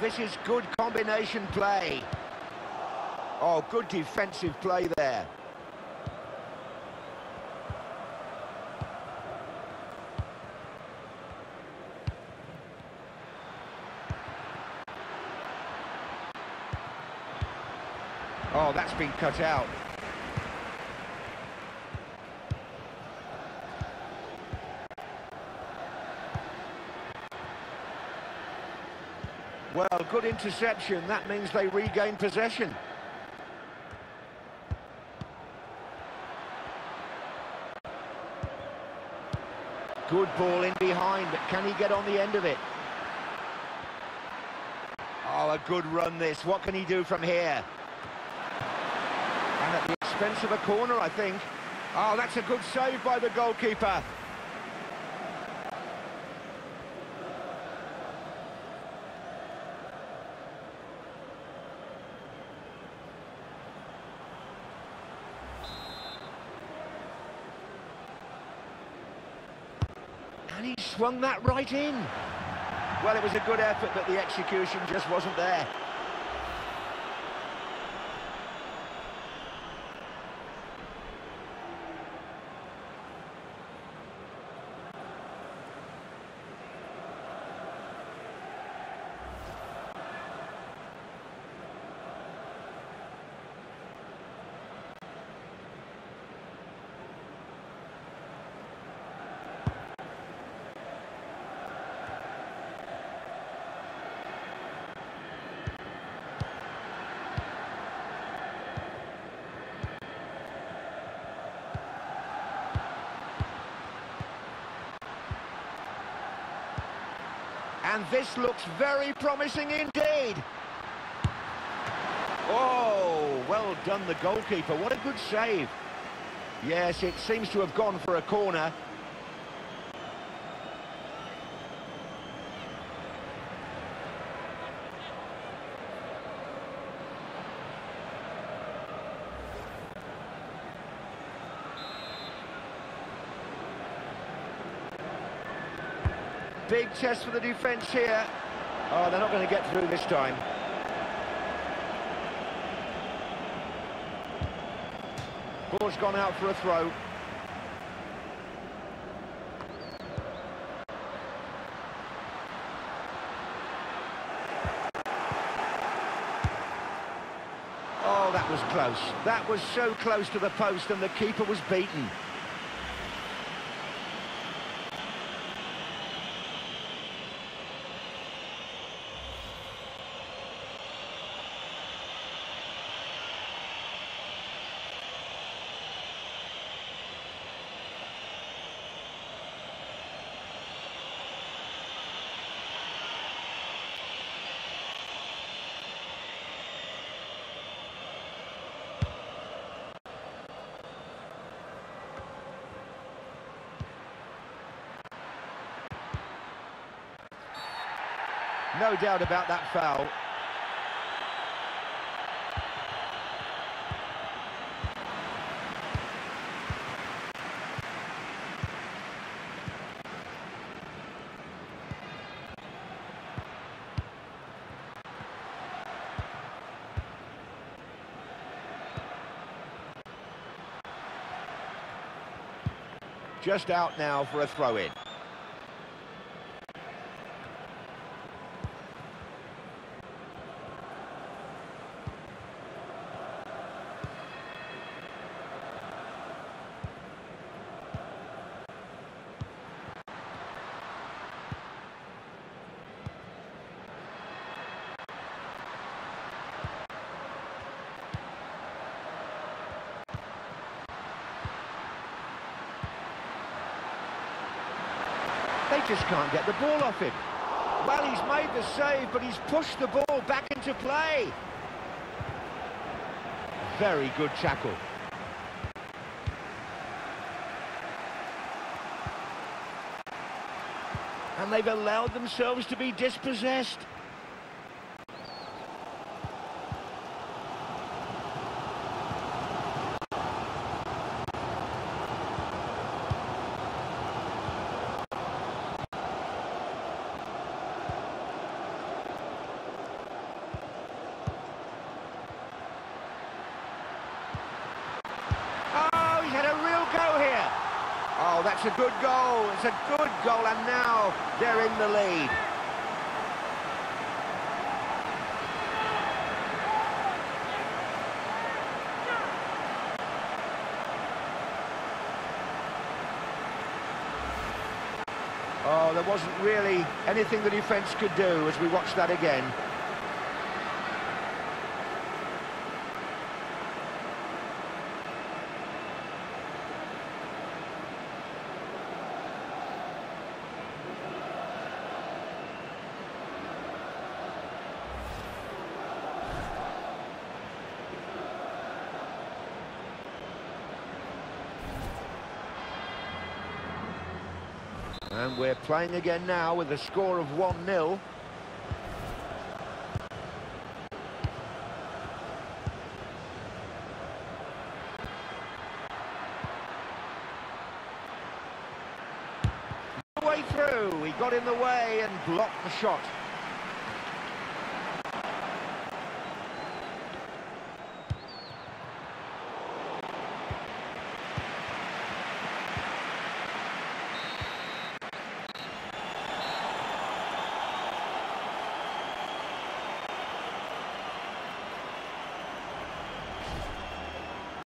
This is good combination play. Oh, good defensive play there. Oh, that's been cut out. Well, good interception. That means they regain possession. Good ball in behind, but can he get on the end of it? Oh, a good run this. What can he do from here? And at the expense of a corner, I think. Oh, that's a good save by the goalkeeper. And he swung that right in. Well, it was a good effort, but the execution just wasn't there. And this looks very promising indeed. Oh, well done the goalkeeper. What a good save. Yes, it seems to have gone for a corner. Big test for the defence here. Oh, they're not going to get through this time. Ball's gone out for a throw. Oh, that was close. That was so close to the post and the keeper was beaten. No doubt about that foul. Just out now for a throw-in. They just can't get the ball off him. Well, he's made the save, but he's pushed the ball back into play. Very good tackle. And they've allowed themselves to be dispossessed. It's a good goal, it's a good goal, and now they're in the lead. Oh, there wasn't really anything the defence could do as we watch that again. And we're playing again now with a score of 1-0. Way through, he got in the way and blocked the shot.